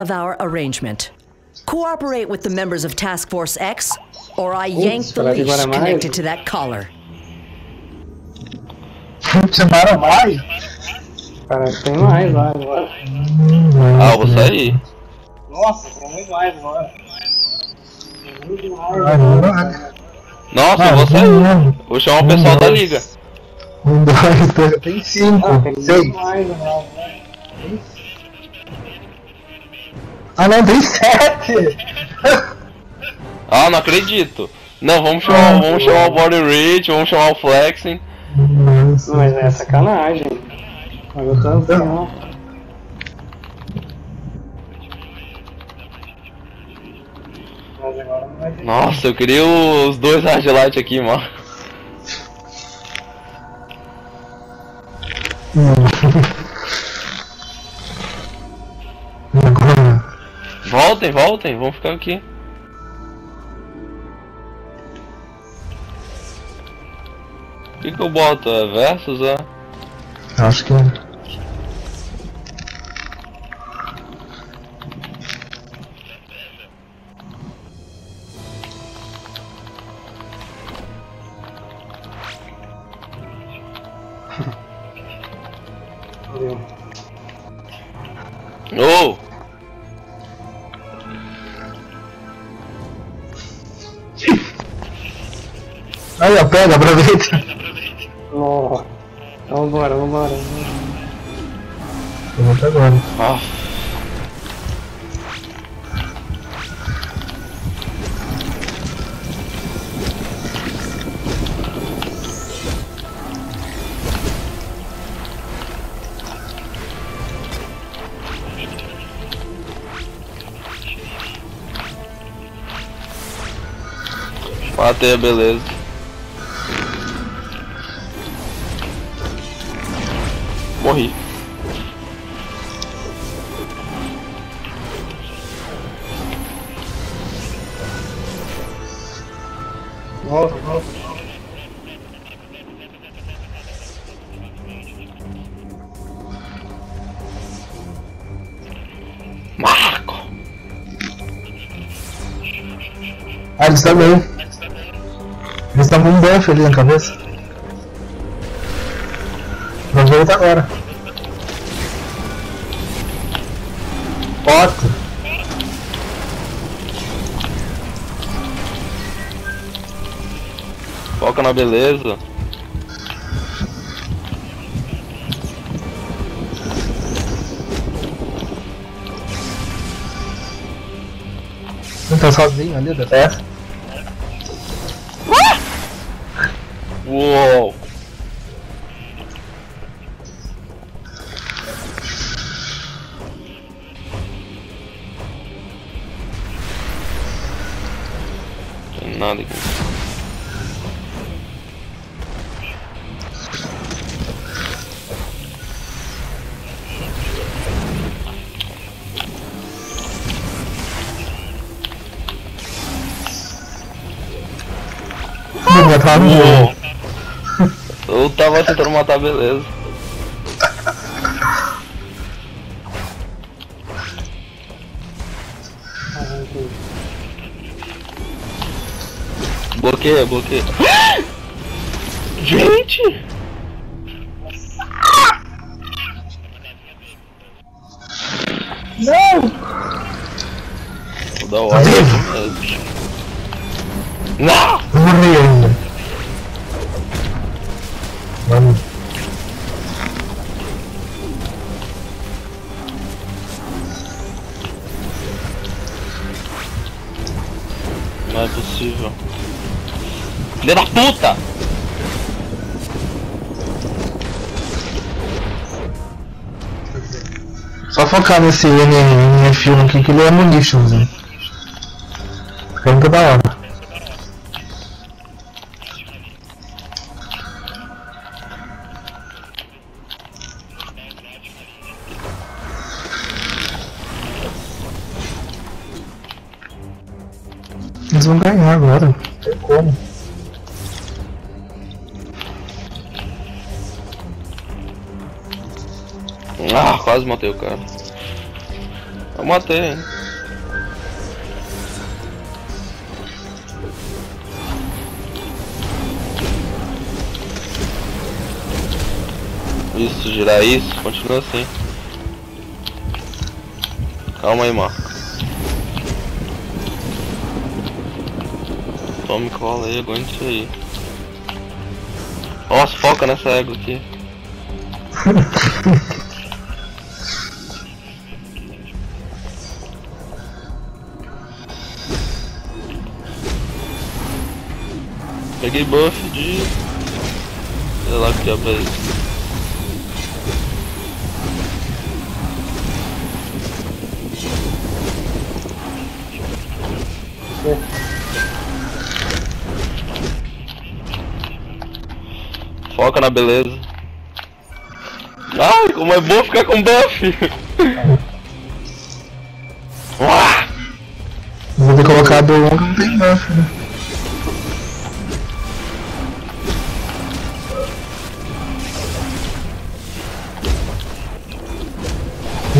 of our arrangement. Cooperate with the members of Task Force X, or I yank the leash agora é mais? connected to that collar. Chamaram mais? Parece que tem mais lá agora. Ah, eu vou sair. Nossa, tem muito mais agora. Tem muito mais agora. Nossa, eu vou sair. Vou chamar o pessoal da liga. Um, dois, três, tem cinco, Ah, seis. Ah não, tem sete! Ah, não acredito. Não, vamos chamar, vamos chamar o Body Rage, vamos chamar o Flexing. Nossa. Mas é sacanagem. Tô não. Nossa, eu queria os dois Hard Light aqui, mano. Agora. Voltem, voltem, vamos ficar aqui. O que, que eu boto? É versus, é? Acho que. Oh! Aí, ó, pega, aproveita. Nossa. Vambora, vambora. Até agora. Ah, matei a beleza. Morri. Volta, volta. Marco! Ah, eles também. Eles estão com um buff ali na cabeça. Voltar agora. Otto. Foca na beleza. Não tá sozinho ali, da terra. Uou! Nada aqui. Uou! Eu tava tentando matar beleza. Bloqueia, bloqueia. Gente! Não! Vou dar ordem aqui mesmo. Não! Morri ainda. Não é possível. Filha da puta! Só focar nesse NF1 aqui que ele é munitions, né? Fica muito da hora. Ah, quase matei o cara. Eu matei, hein? Isso, girar isso, continua assim. Calma aí, Marco. Tome cola aí, aguente isso aí. Nossa, foca nessa égua aqui. Peguei buff de. Sei lá que diabo é isso. Foca na beleza. Ai, como é bom ficar com buff! Vou ter colocado longo não tem buff, né?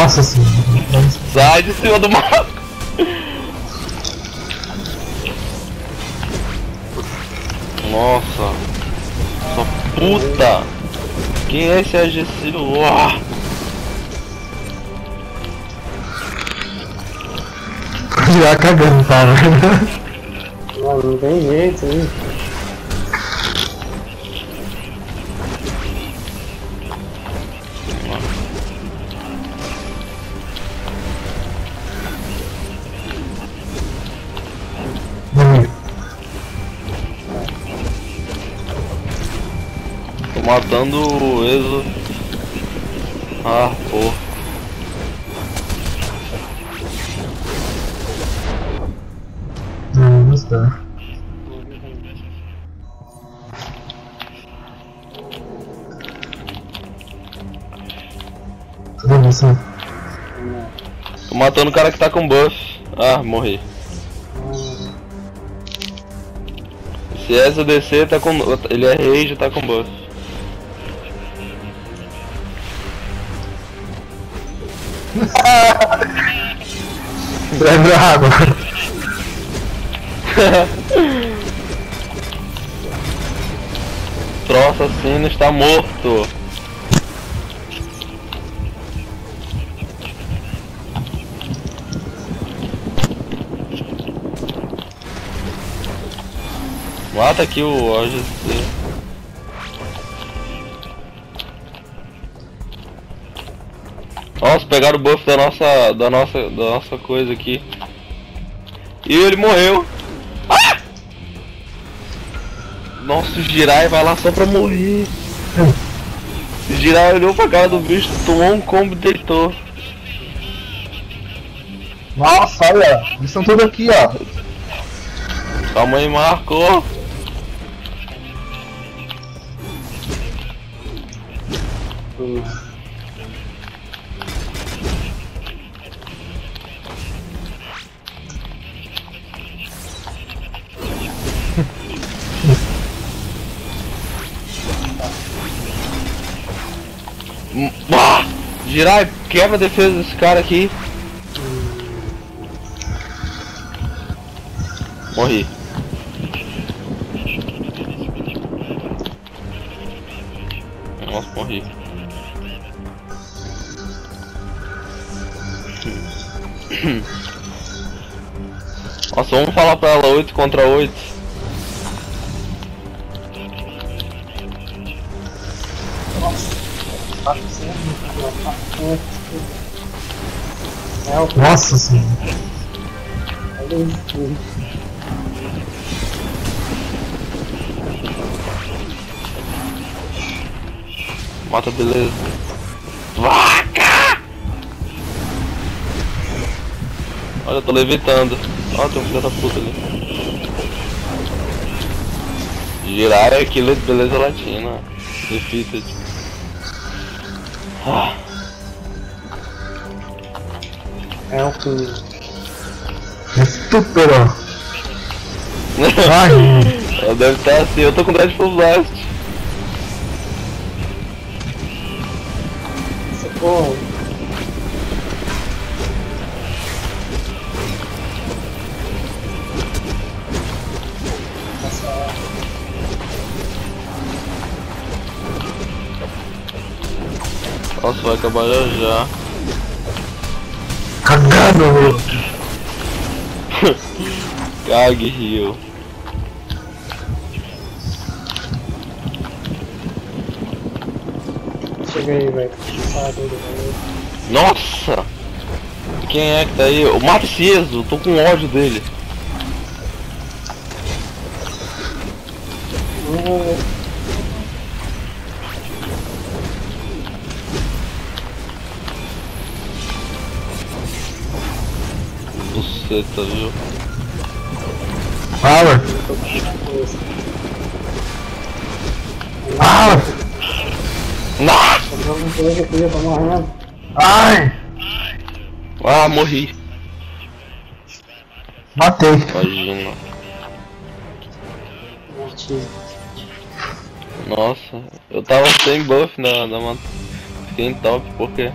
Nossa senhora. Sai de cima do mato! Nossa! Sua puta! Quem é esse AGC? Uá! Já cagando, cara. Não, não tem jeito aí. Matando o Exo. Ah, pô. Não, não está. Bem, sim. Tô matando o cara que tá com buff. Ah, morri. Se essa DC tá com. Ele é rage tá com buff. Lembra água. Troço assassino está morto. Mata aqui o AGC. Pegaram o buff da nossa, da nossa, da nossa coisa aqui. E ele morreu. Ah! Nossa, o Jirai vai lá só pra morrer. O Jirai olhou pra cara do bicho, tomou um combo e deitou. Nossa, olha. Eles estão todos aqui, ó. Calma aí, marcou. Hum, Jirai, quebra a defesa desse cara aqui. Morri. Nossa, morri. Nossa, vamos falar pra ela 8 contra 8. É o Nossa senhora. olha isso. Mata, beleza. Vaca! Olha, eu tô levitando. Ó, tem um filho da puta ali. Girar é aquilo de beleza latina. Defeated. Ah, É o que. Estúpido. Ai, Ela deve estar assim, eu tô com Dreadful Blast. Socorro. Nossa, vai acabar já já. Cagando! Cague, Rio. Chega aí, velho. Dele, velho. Nossa! Quem é que tá aí? O Marceso, tô com ódio dele. Ah, Buceta, viu? Fala! Fala! Nossa! Ai! Ah, morri. Matei. Imagina. Nossa, eu tava sem buff na, na Fiquei em top, por quê?